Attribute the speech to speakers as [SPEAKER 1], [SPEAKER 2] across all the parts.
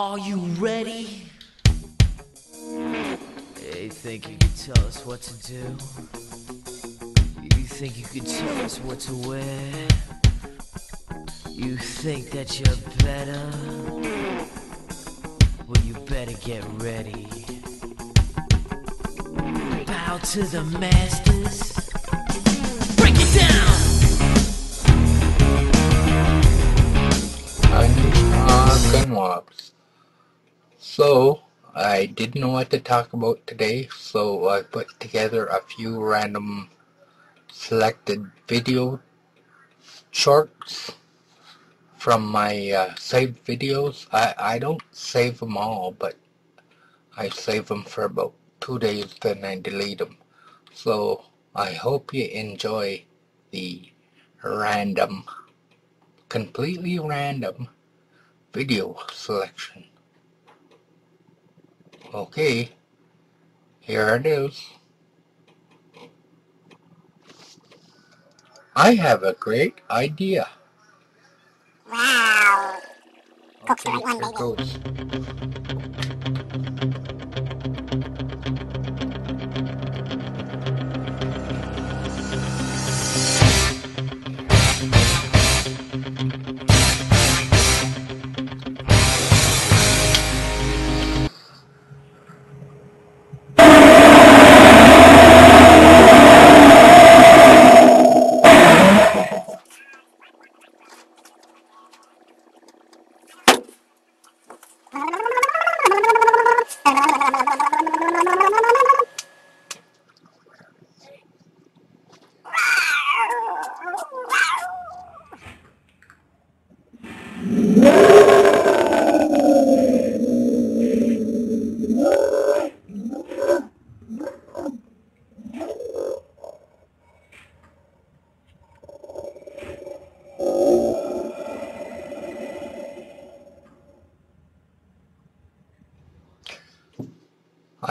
[SPEAKER 1] Are you ready? Hey, think you can tell us what to do? You think you can tell us what to wear? You think that you're better? Well, you better get ready. Bow to the masters. Break it down!
[SPEAKER 2] I'm Gunwobs. So, I didn't know what to talk about today, so I put together a few random selected video shorts from my uh, saved videos. I, I don't save them all, but I save them for about two days, then I delete them. So, I hope you enjoy the random, completely random video selection. Okay, here it is. I have a great idea.
[SPEAKER 3] Wow.
[SPEAKER 2] Okay, here goes. I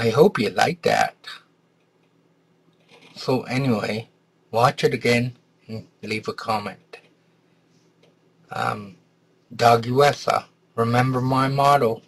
[SPEAKER 2] hope you like that. So anyway, watch it again and leave a comment. Um, Dog USA, remember my motto.